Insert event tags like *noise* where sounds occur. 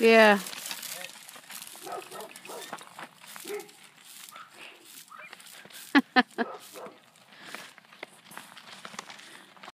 Yeah. *laughs*